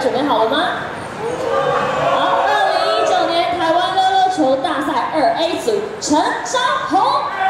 准备好了吗？好，二零一九年台湾溜溜球大赛二 A 组陈昭宏。